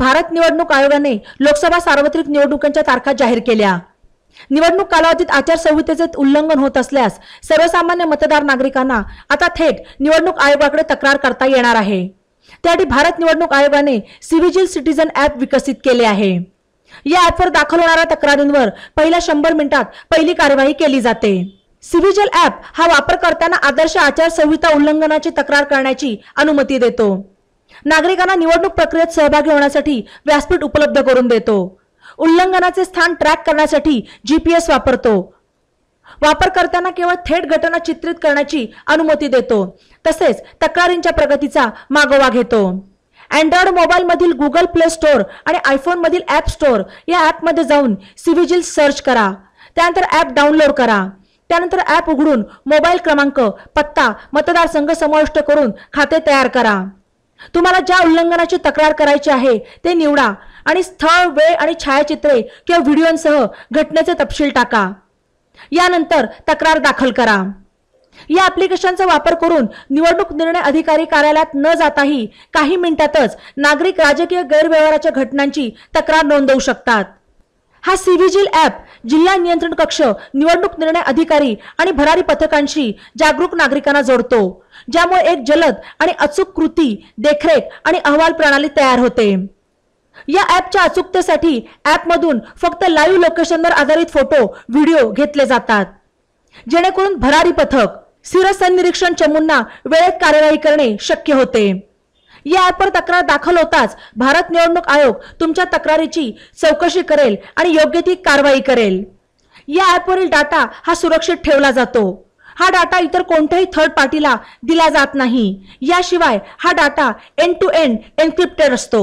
भारत निवडणूक आयोगाने लोकसभा सार्वत्रिक निवडणुकांच्या तारखा जाहीर केल्या. निवडणूक कालावधीत आचारसंहितेचे उल्लंघन होत असल्यास सर्वसामान्य मतदार नागरिकांना आता थेट निवडणूक आयोगाकडे तक्रार करता येणार आहे. त्यासाठी भारत निवडणूक आयोगाने सिव्हिजिल सिटीझन ॲप विकसित केले आहे. या ॲपवर दाखल होणाऱ्या तक्रारींवर पहिल्या शंभर मिनिटात पहिली कार्यवाही केली जाते. सिव्हिजल ॲप हा वापरकर्त्यांना आदर्श आचारसंहिता उल्लंघनाची तक्रार करण्याची अनुमती देतो. नागरिकांना निवडणूक प्रक्रियेत सहभागी होण्यासाठी व्यासपीठ उपलब्ध करून देतो. उल्लंघनाचे स्थान ट्रॅक करण्यासाठी जीपीएस वापरतो. वापरकर्त्यांना केवळ थेट घटना चित्रित करण्याची अनुमती देतो. तसेच तक्रारींच्या प्रगतीचा मागोवा घेतो. अँड्रॉइड मोबाईलमधील गुगल प्ले स्टोअर आणि आयफोनमधील ॲप स्टोअर या ॲपमध्ये जाऊन सिव्हिजिल सर्च करा. त्यानंतर ॲप डाउनलोड करा. त्यानंतर ॲप उघडून मोबाईल क्रमांक पत्ता मतदारसंघ समाविष्ट करून खाते तयार करा. तुम्हाला ज्या उल्लंघनाची तक्रार करायची आहे ते निवडा आणि स्थळ वेळ आणि छायाचित्रे किंवा व्हिडिओंसह घटनेचे तपशील टाका. यानंतर तक्रार दाखल करा. या अप्लिकेशनचा वापर करून निवडणूक निर्णय अधिकारी कार्यालयात न जाताही काही मिनिटातच नागरिक राजकीय गैरव्यवहाराच्या घटनांची तक्रार नोंदवू शकतात. हा सीव्हिजिल ॲप जिल्हा नियंत्रण कक्ष निवडणूक निर्णय अधिकारी आणि भरारी पथकांशी जागरूक नागरिकांना जोडतो. ज्यामुळे एक जलद आणि अचूक कृती देखरेख आणि अहवाल प्रणाली तयार होते. या ॲपच्या अचूकतेसाठी ॲपमधून फक्त लाईव्ह लोकेशनवर आधारित फोटो व्हिडिओ घेतले जातात. जेणेकरून भरारी पथक सिरसन निरीक्षण चमूंना वेळेत कार्यवाही करणे शक्य होते. या ॲपवर तक्रार दाखल होताच भारत निवडणूक आयोग तुमच्या तक्रारीची चौकशी करेल आणि योग्य ती कारवाई करेल. या ॲपवरील डाटा हा सुरक्षित ठेवला जातो. हा डाटा इतर कोणत्याही थर्ड पार्टीला दिला जात नाही. याशिवाय हा data end to end encrypted असतो.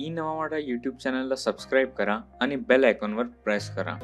ई नवा यूट्यूब चॅनलला सबस्क्राईब करा आणि बेल आयकॉनवर प्रेस करा.